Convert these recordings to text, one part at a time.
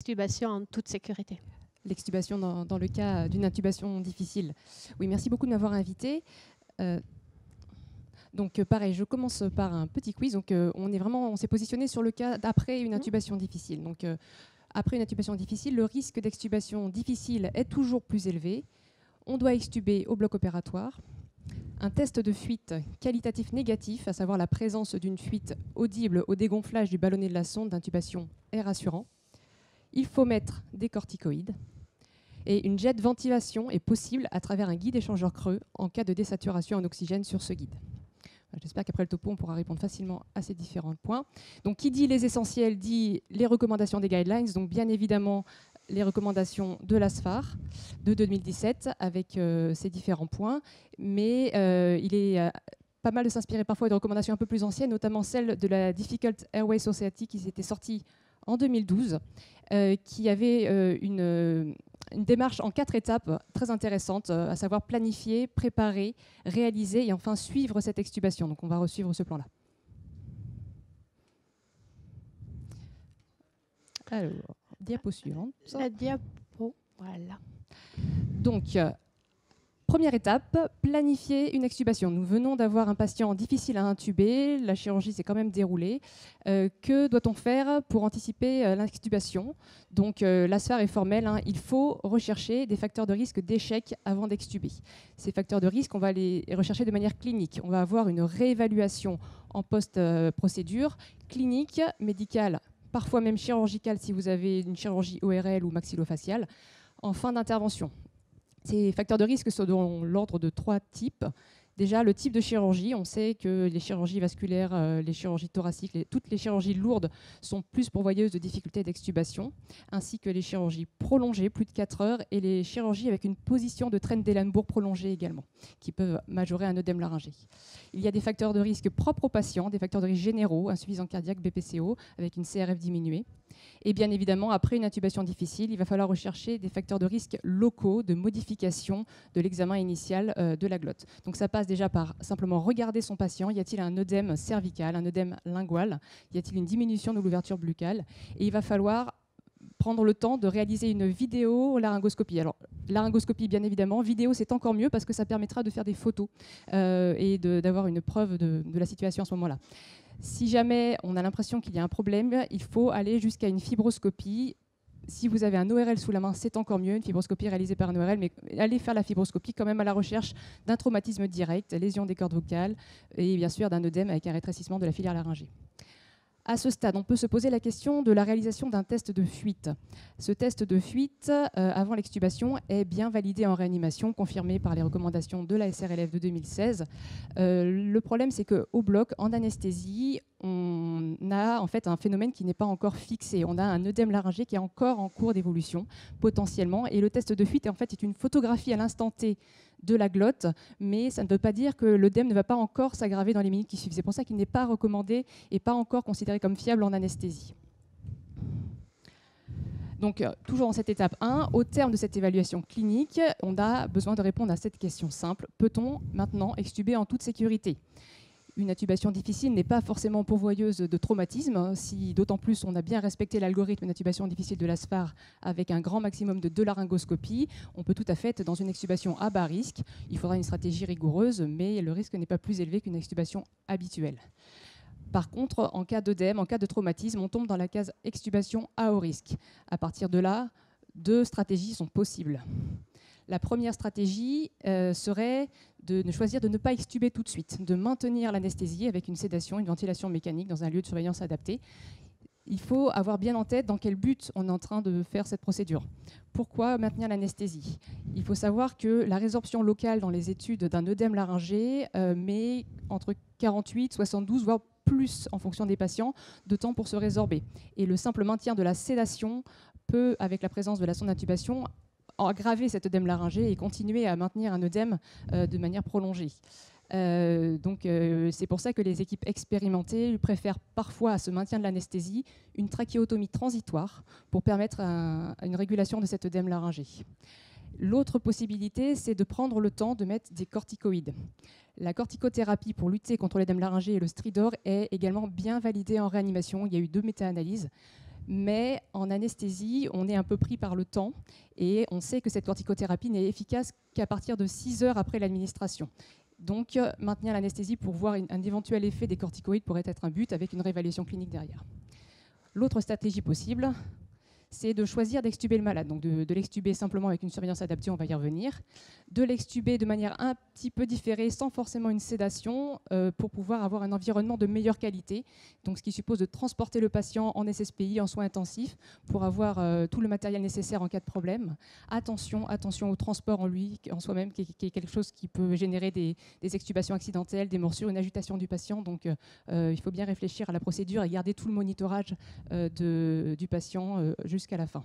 L'extubation en toute sécurité. L'extubation dans, le cas d'une intubation difficile. Oui, merci beaucoup de m'avoir invité. Euh, donc pareil, je commence par un petit quiz. Donc on est vraiment, on s'est positionné sur le cas d'après une mmh. intubation difficile. Donc après une intubation difficile, le risque d'extubation difficile est toujours plus élevé. On doit extuber au bloc opératoire. Un test de fuite qualitatif négatif, à savoir la présence d'une fuite audible au dégonflage du ballonnet de la sonde d'intubation, est rassurant. Il faut mettre des corticoïdes. Et une jet ventilation est possible à travers un guide échangeur creux en cas de désaturation en oxygène sur ce guide. J'espère qu'après le topo, on pourra répondre facilement à ces différents points. Donc, qui dit les essentiels dit les recommandations des guidelines. Donc, bien évidemment, les recommandations de l'ASFAR de 2017 avec euh, ces différents points. Mais euh, il est euh, pas mal de s'inspirer parfois de recommandations un peu plus anciennes, notamment celle de la Difficult Airway Society qui s'était sortie en 2012, qui avait une une démarche en quatre étapes très intéressante, euh, à savoir planifier, préparer, réaliser et enfin suivre cette extubation. Donc on va resuivre ce plan-là. Alors, diapo suivante. La diapo, voilà. Donc, euh, Première étape, planifier une extubation. Nous venons d'avoir un patient difficile à intuber, la chirurgie s'est quand même déroulée. Euh, que doit-on faire pour anticiper euh, l'extubation Donc euh, la sphère est formelle, hein. il faut rechercher des facteurs de risque d'échec avant d'extuber. Ces facteurs de risque, on va les rechercher de manière clinique. On va avoir une réévaluation en post-procédure clinique, médicale, parfois même chirurgicale si vous avez une chirurgie ORL ou maxillofaciale en fin d'intervention. Ces facteurs de risque sont dans l'ordre de trois types. Déjà, le type de chirurgie, on sait que les chirurgies vasculaires, euh, les chirurgies thoraciques, toutes les chirurgies lourdes sont plus pourvoyeuses de difficultés d'extubation, ainsi que les chirurgies prolongées, plus de 4 heures, et les chirurgies avec une position de traîne d'Elenbourg prolongée également, qui peuvent majorer un œdème laryngé. Il y a des facteurs de risque propres aux patients, des facteurs de risque généraux, insuffisance cardiaque, BPCO, avec une CRF diminuée. Et bien évidemment, après une intubation difficile, il va falloir rechercher des facteurs de risque locaux de modification de l'examen initial euh, de la glotte. Donc ça passe déjà par simplement regarder son patient. Y a-t-il un œdème cervical, un œdème lingual? Y a-t-il une diminution de l'ouverture buccale? Et il va falloir prendre le temps de réaliser une vidéo laryngoscopie. Alors, laryngoscopie, bien évidemment. Vidéo, c'est encore mieux parce que ça permettra de faire des photos euh, et d'avoir une preuve de, de, la situation à ce moment-là. Si jamais on a l'impression qu'il y a un problème, il faut aller jusqu'à une fibroscopie. Si vous avez un ORL sous la main, c'est encore mieux, une fibroscopie réalisée par un ORL, mais allez faire la fibroscopie quand même à la recherche d'un traumatisme direct, lésion des cordes vocales et bien sûr d'un œdème avec un rétrécissement de la filière laryngée. À ce stade, on peut se poser la question de la réalisation d'un test de fuite. Ce test de fuite, euh, avant l'extubation, est bien validé en réanimation, confirmé par les recommandations de la SRLF de 2016. Euh, le problème, c'est qu'au bloc, en anesthésie, on a en fait un phénomène qui n'est pas encore fixé. On a un œdème laryngé qui est encore en cours d'évolution, potentiellement. Et le test de fuite, en fait, est une photographie à l'instant T de la glotte, mais ça ne veut pas dire que l'œdème ne va pas encore s'aggraver dans les minutes qui suivent. C'est pour ça qu'il n'est pas recommandé et pas encore considéré comme fiable en anesthésie. Donc, euh, toujours en cette étape 1, au terme de cette évaluation clinique, on a besoin de répondre à cette question simple. Peut-on maintenant extuber en toute sécurité? Une intubation difficile n'est pas forcément pourvoyeuse de traumatisme, si d'autant plus on a bien respecté l'algorithme d'intubation difficile de l'ASFAR avec un grand maximum de deux laryngoscopies, on peut tout à fait être dans une extubation à bas risque. Il faudra une stratégie rigoureuse, mais le risque n'est pas plus élevé qu'une extubation habituelle. Par contre, en cas d'œdème, en cas de traumatisme, on tombe dans la case extubation à haut risque. À partir de là, deux stratégies sont possibles. La première stratégie euh, serait de, choisir de ne pas extuber tout de suite, de maintenir l'anesthésie avec une sédation, une ventilation mécanique dans un lieu de surveillance adapté. Il faut avoir bien en tête dans quel but on est en train de faire cette procédure. Pourquoi maintenir l'anesthésie? Il faut savoir que la résorption locale dans les études d'un œdème laryngé euh, met entre 48, 72, voire plus en fonction des patients, de temps pour se résorber. Et le simple maintien de la sédation peut, avec la présence de la sonde d'intubation, aggraver cet œdème laryngé et continuer à maintenir un œdème euh, de manière prolongée. Euh, donc euh, c'est pour ça que les équipes expérimentées préfèrent parfois à ce maintien de l'anesthésie une trachéotomie transitoire pour permettre une régulation de cet œdème laryngé. L'autre possibilité, c'est de prendre le temps de mettre des corticoïdes. La corticothérapie pour lutter contre l'œdème laryngé et le stridor est également bien validée en réanimation. Il y a eu deux méta-analyses Mais en anesthésie, on est un peu pris par le temps et on sait que cette corticothérapie n'est efficace qu'à partir de 6 heures après l'administration. Donc, euh, maintenir l'anesthésie pour voir un éventuel effet des corticoïdes pourrait être un but avec une réévaluation clinique derrière. L'autre stratégie possible, c'est de choisir d'extuber le malade, donc de, l'extuber simplement avec une surveillance adaptée, on va y revenir, de l'extuber de manière un petit peu différée, sans forcément une sédation, euh, pour pouvoir avoir un environnement de meilleure qualité, donc ce qui suppose de transporter le patient en SSPI, en soins intensifs, pour avoir euh, tout le matériel nécessaire en cas de problème. Attention, attention au transport en lui, en soi-même, qui, est quelque chose qui peut générer des, extubations accidentelles, des morsures, une agitation du patient, donc euh, il faut bien réfléchir à la procédure et garder tout le monitorage du patient jusqu'à la fin.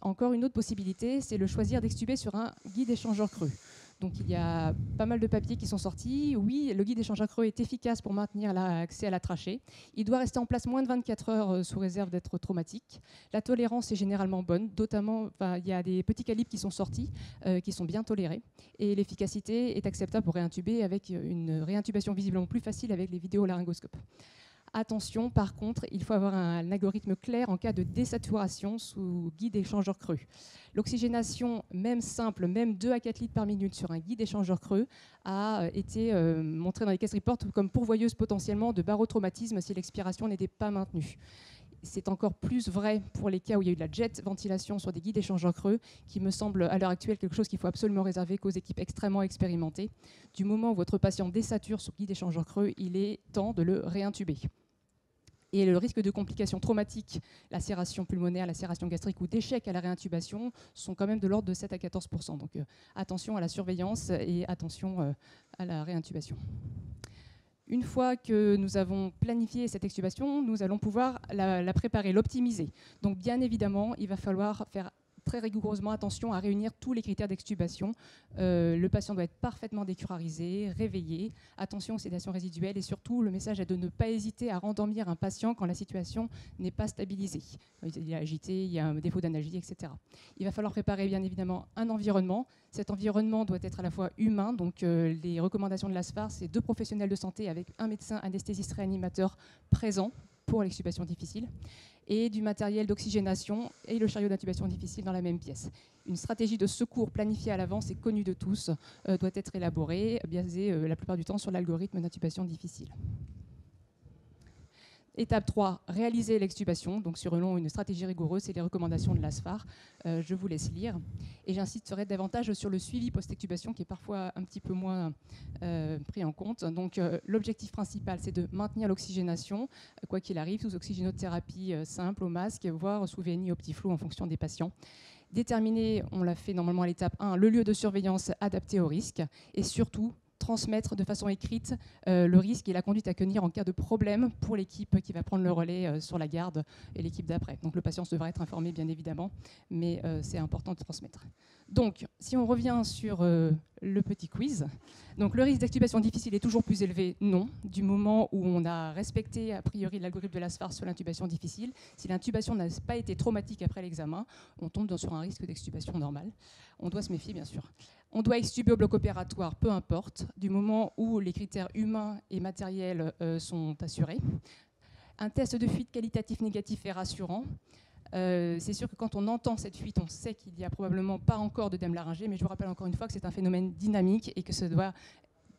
Encore une autre possibilité, c'est le choisir d'extuber sur un guide échangeur creux. Donc il y a pas mal de papiers qui sont sortis. Oui, le guide échangeur creux est efficace pour maintenir l'accès à la trachée. Il doit rester en place moins de 24 heures euh, sous réserve d'être traumatique. La tolérance est généralement bonne, notamment il y a des petits calibres qui sont sortis, euh, qui sont bien tolérés. Et l'efficacité est acceptable pour réintuber avec une réintubation visiblement plus facile avec les vidéolaryngoscopes. Attention, par contre, il faut avoir un, algorithme clair en cas de désaturation sous guide échangeur creux. L'oxygénation, même simple, même 2 à 4 litres par minute sur un guide échangeur creux, a euh, été euh, montrée dans les case reports comme pourvoyeuse potentiellement de barotraumatisme si l'expiration n'était pas maintenue. C'est encore plus vrai pour les cas où il y a eu de la jet ventilation sur des guides échangeurs creux, qui me semble à l'heure actuelle quelque chose qu'il faut absolument réserver qu'aux équipes extrêmement expérimentées. Du moment où votre patient désature sur guide échangeur creux, il est temps de le réintuber. Et le risque de complications traumatiques, lacération pulmonaire, lacération gastrique ou d'échec à la réintubation sont quand même de l'ordre de 7 à 14% Donc euh, attention à la surveillance et attention euh, à la réintubation. Une fois que nous avons planifié cette extubation, nous allons pouvoir la, la préparer, l'optimiser. Donc bien évidemment, il va falloir faire très rigoureusement attention à réunir tous les critères d'extubation. Euh, le patient doit être parfaitement décurarisé, réveillé, attention aux sédations résiduelles et surtout le message est de ne pas hésiter à rendormir un patient quand la situation n'est pas stabilisée. Il est agité, il y a un défaut d'analyse, etc. Il va falloir préparer bien évidemment un environnement. Cet environnement doit être à la fois humain, donc euh, les recommandations de l'ASFAR, c'est deux professionnels de santé avec un médecin anesthésiste réanimateur présent pour l'extubation difficile et du matériel d'oxygénation et le chariot d'intubation difficile dans la même pièce. Une stratégie de secours planifiée à l'avance et connue de tous euh, doit être élaborée, basée euh, la plupart du temps sur l'algorithme d'intubation difficile. Étape 3, réaliser l'extubation, donc sur une stratégie rigoureuse, c'est les recommandations de l'ASFAR. Euh, je vous laisse lire. Et j'insisterai davantage sur le suivi post-extubation qui est parfois un petit peu moins euh, pris en compte. Donc euh, l'objectif principal, c'est de maintenir l'oxygénation, quoi qu'il arrive, sous oxygénothérapie simple, au masque, voire sous VNI au petit flou en fonction des patients déterminer, on l'a fait normalement à l'étape 1, le lieu de surveillance adapté au risque et surtout transmettre de façon écrite euh, le risque et la conduite à tenir en cas de problème pour l'équipe qui va prendre le relais euh, sur la garde et l'équipe d'après. Donc le patient devra être informé bien évidemment, mais euh, c'est important de transmettre. Donc si on revient sur le petit quiz, donc le risque d'extubation difficile est toujours plus élevé Non, du moment où on a respecté a priori l'algorithme de l'ASFAR sur l'intubation difficile. Si l'intubation n'a pas été traumatique après l'examen, on tombe sur un risque d'extubation normal. On doit se méfier bien sûr. On doit extuber au bloc opératoire, peu importe, du moment où les critères humains et matériels euh, sont assurés. Un test de fuite qualitatif négatif est rassurant. Euh, c'est sûr que quand on entend cette fuite, on sait qu'il n'y a probablement pas encore de laryngée, mais je vous rappelle encore une fois que c'est un phénomène dynamique et que ça doit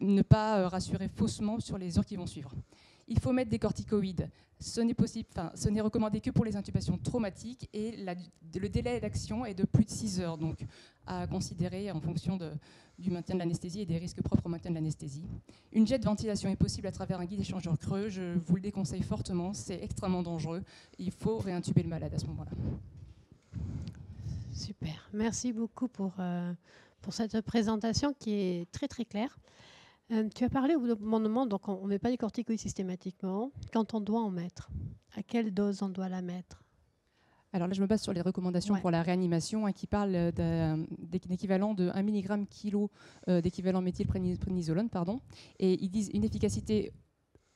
ne pas euh, rassurer faussement sur les heures qui vont suivre il faut mettre des corticoïdes. Ce n'est possible, ce n'est recommandé que pour les intubations traumatiques et le délai d'action est de plus de 6 heures, donc à considérer en fonction du maintien de l'anesthésie et des risques propres au maintien de l'anesthésie. Une jet de ventilation est possible à travers un guide échangeur creux. Je vous le déconseille fortement, c'est extrêmement dangereux. Il faut réintuber le malade à ce moment-là. Super. Merci beaucoup pour, euh, pour cette présentation qui est très très claire. Euh, tu as parlé au moment, donc on ne met pas des corticoïdes systématiquement. Quand on doit en mettre, à quelle dose on doit la mettre? Alors là, je me base sur les recommandations pour la réanimation hein, qui parlent d'un équivalent de 1 mg kilo euh, d'équivalent méthylprénisolone. Pardon, et ils disent une efficacité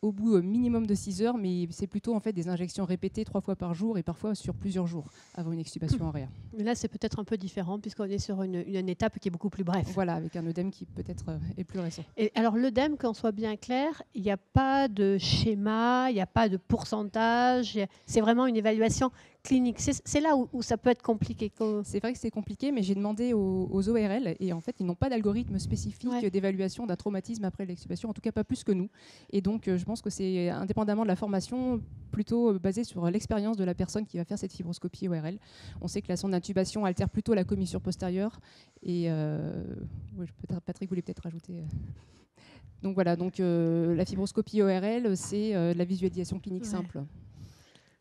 au bout minimum de 6 heures, mais c'est plutôt en fait des injections répétées trois fois par jour et parfois sur plusieurs jours avant une extubation en réa. Mais là, c'est peut-être un peu différent puisqu'on est sur une, étape qui est beaucoup plus brève. Voilà, avec un œdème qui peut-être euh, est plus récent. Et alors l'œdème, qu'on soit bien clair, il n'y a pas de schéma, il n'y a pas de pourcentage, c'est vraiment une évaluation clinique. C'est là où, ça peut être compliqué. C'est vrai que c'est compliqué, mais j'ai demandé aux, ORL et en fait, ils n'ont pas d'algorithme spécifique d'évaluation d'un traumatisme après l'extubation, en tout cas pas plus que nous. Et donc, euh, je pense que c'est indépendamment de la formation, plutôt euh, basé sur l'expérience de la personne qui va faire cette fibroscopie ORL. On sait que la sonde d'intubation altère plutôt la commissure postérieure. Et euh, Patrick voulait peut-être rajouter. Donc voilà, donc la fibroscopie ORL, c'est la visualisation clinique simple.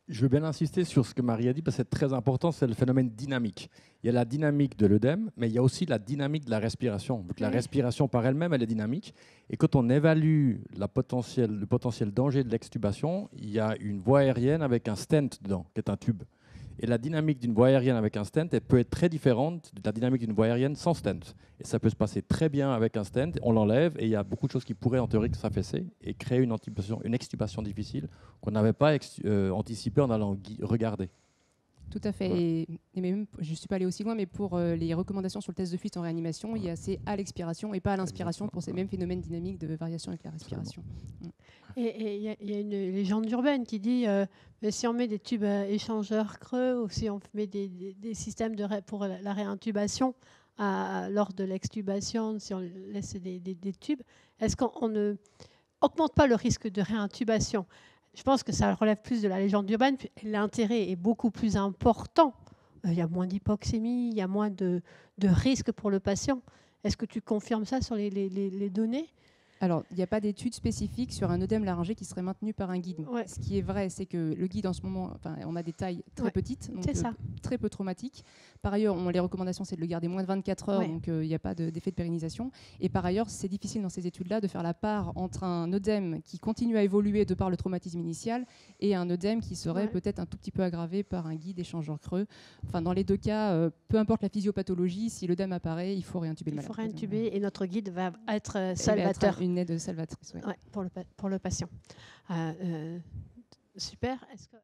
Je veux bien insister sur ce que Marie a dit parce que c'est très important, c'est le phénomène dynamique. Il y a la dynamique de l'œdème, mais il y a aussi la dynamique de la respiration. Donc, la respiration par elle-même, elle est dynamique. Et quand on évalue la le potentiel danger de l'extubation, il y a une voie aérienne avec un stent dedans, qui est un tube. Et la dynamique d'une voie aérienne avec un stent, peut être très différente de la dynamique d'une voie aérienne sans stent. Et ça peut se passer très bien avec un stent, on l'enlève et il y a beaucoup de choses qui pourraient en théorie s'affaisser et créer une, une extubation difficile qu'on n'avait pas euh, anticipé en allant regarder. Tout à fait. Et, même, je ne suis pas allé aussi loin, mais pour euh, les recommandations sur le test de fuite en réanimation, il y a assez à l'expiration et pas à l'inspiration pour ces mêmes phénomènes dynamiques de variation avec la respiration. Et il y, a une légende urbaine qui dit euh, si on met des tubes échangeurs creux ou si on met des, systèmes de pour la réintubation lors de l'extubation, si on laisse des, des tubes, est-ce qu'on ne augmente pas le risque de réintubation? Je pense que ça relève plus de la légende urbaine. L'intérêt est beaucoup plus important. Euh, il y a moins d'hypoxémie, il y a moins de, risques pour le patient. Est-ce que tu confirmes ça sur les données? Alors, il n'y a pas d'études spécifiques sur un œdème laryngé qui serait maintenu par un guide. Ce qui est vrai, c'est que le guide, en ce moment, on a des tailles très petites, donc euh, très peu traumatiques. Par ailleurs, on, les recommandations, c'est de le garder moins de 24 heures, donc euh, il n'y a pas d'effet de, pérennisation. Et par ailleurs, c'est difficile dans ces études-là de faire la part entre un œdème qui continue à évoluer de par le traumatisme initial et un œdème qui serait peut-être un tout petit peu aggravé par un guide échangeur creux. Enfin, dans les deux cas, euh, peu importe la physiopathologie, si l'œdème apparaît, il faut réintuber le malade. Il faut réintuber et notre guide va être salvateur une aide salvatrice. pour, le, pour le patient. Euh, euh, super. Est-ce que